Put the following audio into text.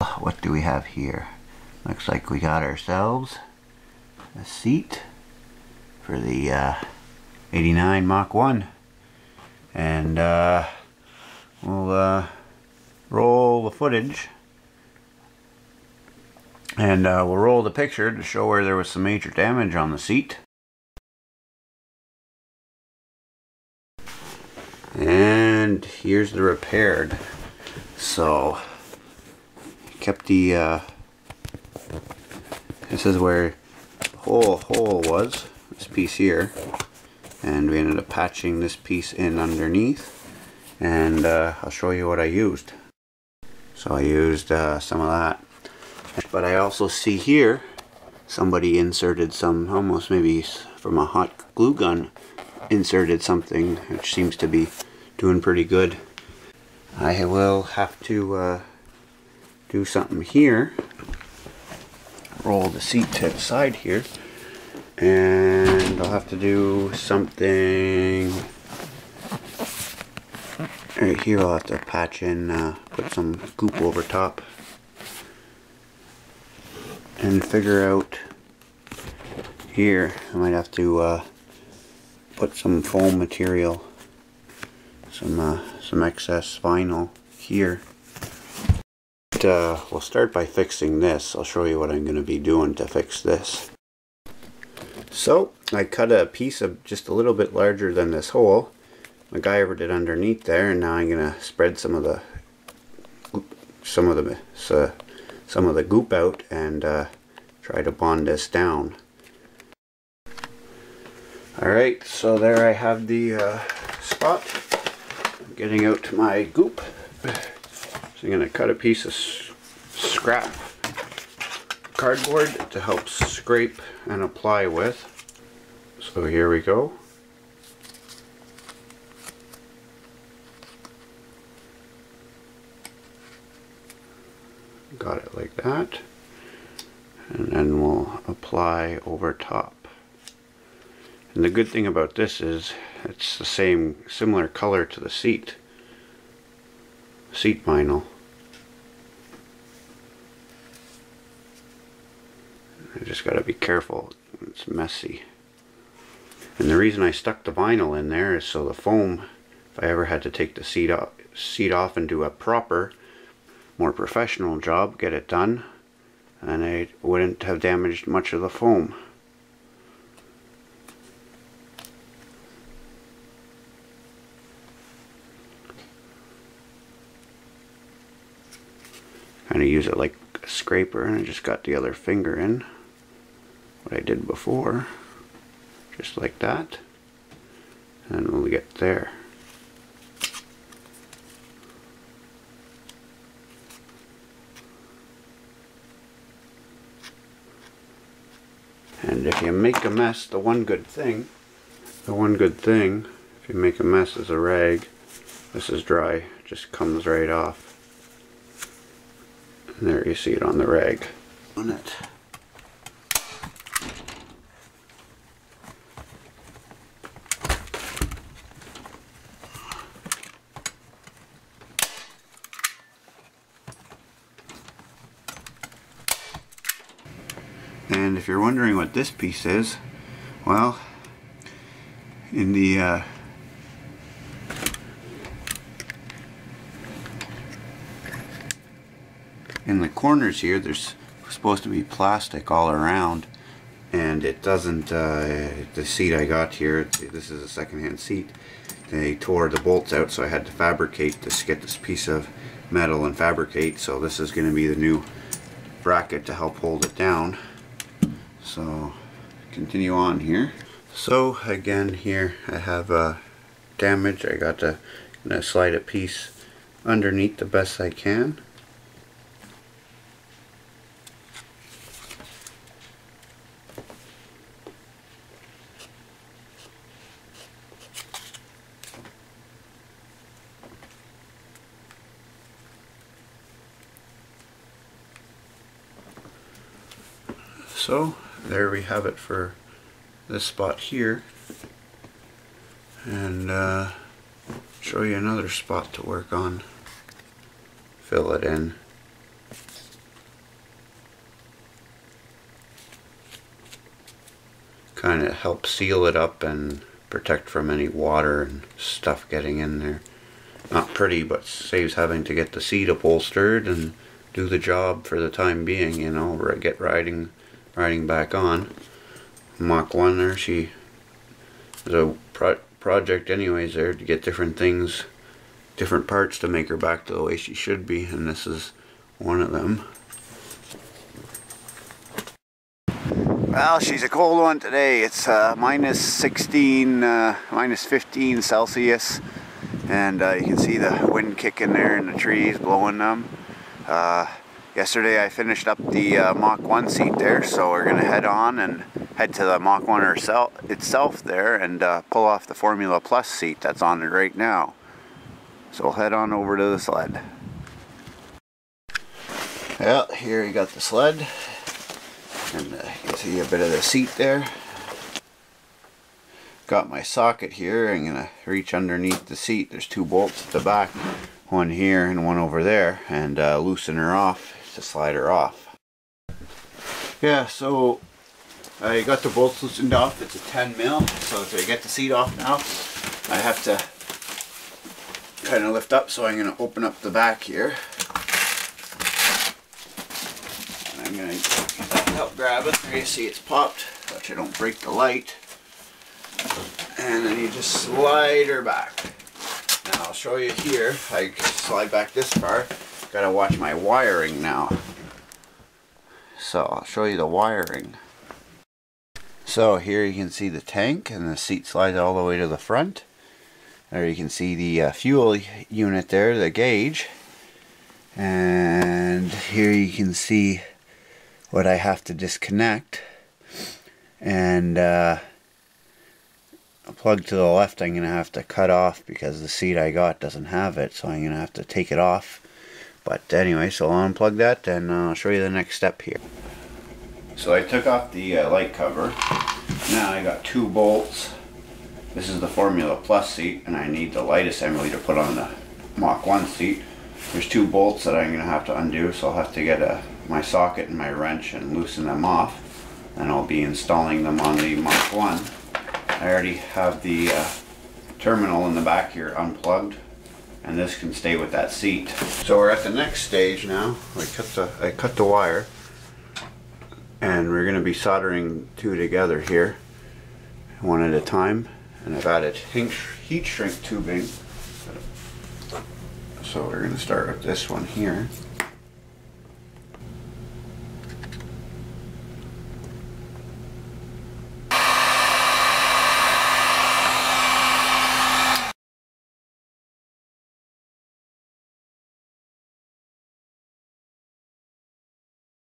What do we have here? Looks like we got ourselves a seat for the uh, 89 Mach 1 and uh, we'll uh, roll the footage. And uh, we'll roll the picture to show where there was some major damage on the seat. And here's the repaired. So kept the uh, this is where the whole hole was this piece here. And we ended up patching this piece in underneath. And uh, I'll show you what I used. So I used uh, some of that. But I also see here somebody inserted some almost maybe from a hot glue gun inserted something which seems to be doing pretty good. I will have to uh, do something here. Roll the seat to the side here. And I'll have to do something. Right here I'll have to patch in uh, put some goop over top. And figure out here I might have to uh, put some foam material some uh, some excess vinyl here uh, we'll start by fixing this I'll show you what I'm going to be doing to fix this so I cut a piece of just a little bit larger than this hole. MacGyvered it underneath there, and now I'm gonna spread some of the some of the uh, some of the goop out and uh, try to bond this down. Alright, so there I have the uh, spot. I'm getting out my goop. So I'm going to cut a piece of scrap cardboard to help scrape and apply with. So here we go. Got it like that. And then we'll apply over top. And the good thing about this is it's the same, similar color to the seat. Seat vinyl. I just got to be careful. It's messy. And the reason I stuck the vinyl in there is so the foam, if I ever had to take the seat off, seat off and do a proper, more professional job, get it done, and I wouldn't have damaged much of the foam. Kind of use it like a scraper and I just got the other finger in what I did before just like that. And when we'll get there and if you make a mess the one good thing the one good thing if you make a mess is a rag this is dry just comes right off there you see it on the rag. On it. And if you're wondering what this piece is, well, in the uh, in the corners here, there's supposed to be plastic all around, and it doesn't. Uh, the seat I got here, this is a secondhand seat. They tore the bolts out, so I had to fabricate this, get this piece of metal and fabricate. So this is going to be the new bracket to help hold it down. So continue on here. So again here I have a damage. I got gonna slide a piece underneath the best I can. So there we have it for this spot here. And uh, show you another spot to work on. Fill it in. Kind of help seal it up and protect from any water and stuff getting in there. Not pretty, but saves having to get the seat upholstered and do the job for the time being, you know, get riding riding back on. Mach 1 there, she is a pro project anyways there to get different things, different parts to make her back to the way she should be, and this is one of them. Well, she's a cold one today. It's uh, minus 16, uh, minus 15 Celsius. And uh, you can see the wind kicking there in the trees, blowing them. Uh, yesterday I finished up the uh, Mach 1 seat there, so we're going to head on and head to the Mach 1 herself, itself there and uh, pull off the Formula Plus seat that's on it right now. So we'll head on over to the sled. Well, here you got the sled. And uh, you can see a bit of the seat there. Got my socket here. I'm going to reach underneath the seat. There's two bolts at the back. One here and one over there. And uh, loosen her off to off. Yeah, so I got the bolts loosened off. It's a 10 mil. So if I get the seat off now, I have to kind of lift up. So I'm going to open up the back here. And I'm going to help grab it. There you see it's popped, but you don't break the light. And then you just slide her back. Now I'll show you here. I slide back this far. Gotta watch my wiring now. So I'll show you the wiring. So here you can see the tank and the seat slides all the way to the front. There you can see the uh, fuel unit there, the gauge. And here you can see what I have to disconnect and uh, plug to the left I'm going to have to cut off because the seat I got doesn't have it so I'm going to have to take it off but anyway so I'll unplug that and I'll show you the next step here. So I took off the uh, light cover. Now I got two bolts. This is the Formula Plus seat and I need the light assembly to put on the Mach 1 seat. There's two bolts that I'm going to have to undo so I'll have to get a my socket and my wrench and loosen them off and I'll be installing them on the Mach 1. I already have the uh, terminal in the back here unplugged and this can stay with that seat. So we're at the next stage now. I cut the, I cut the wire and we're going to be soldering two together here one at a time and I've added heat shrink tubing so we're going to start with this one here